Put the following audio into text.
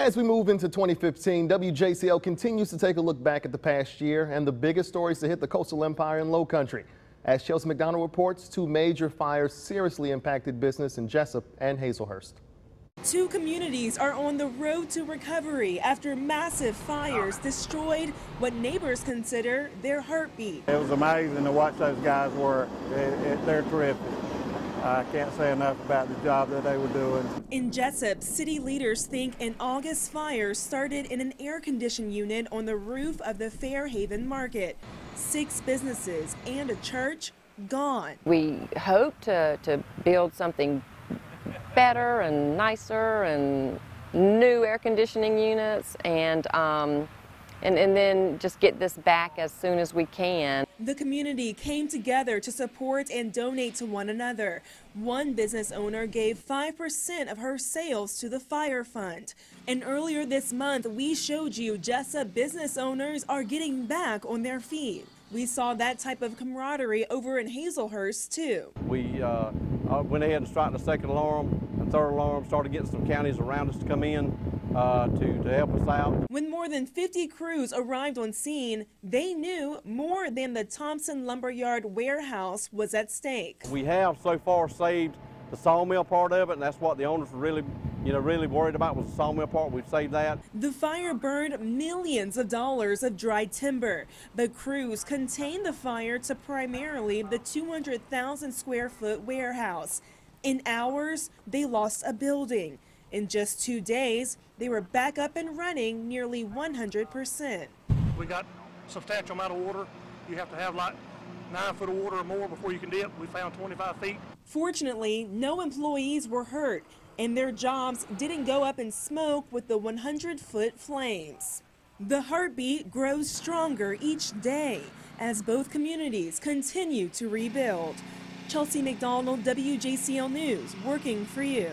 As we move into 2015, WJCL continues to take a look back at the past year and the biggest stories to hit the coastal empire and low country. As Chelsea McDonald reports, two major fires seriously impacted business in Jesup and Hazlehurst. Two communities are on the road to recovery after massive fires destroyed what neighbors consider their heartbeat. It was amazing to watch those guys work. It, it, they're terrific. I can't say enough about the job that they were doing. In Jesup, city leaders think an August fire started in an air conditioned unit on the roof of the Fairhaven Market. Six businesses and a church gone. We hope to, to build something better and nicer and new air conditioning units and um, and, and then just get this back as soon as we can. The community came together to support and donate to one another. One business owner gave 5% of her sales to the fire fund. And earlier this month, we showed you Jesup business owners are getting back on their feet. We saw that type of camaraderie over in Hazlehurst, too. We uh, uh went ahead and struck the second alarm and third alarm, started getting some counties around us to come in uh, to, to help us out. When more than 50 crews arrived on scene, they knew more than the Thompson Lumberyard warehouse was at stake. We have so far saved the sawmill part of it, and that's what the owners were really, you know, really worried about was the sawmill part. We've saved that. The fire burned millions of dollars of dry timber. The crews contained the fire to primarily the 200,000 square foot warehouse. In hours, they lost a building. In just two days, they were back up and running nearly 100%. We got substantial amount of water. You have to have like nine foot of water or more before you can dip. We found 25 feet. Fortunately, no employees were hurt and their jobs didn't go up in smoke with the 100 foot flames. The heartbeat grows stronger each day as both communities continue to rebuild. Chelsea McDonald, WJCL News, working for you.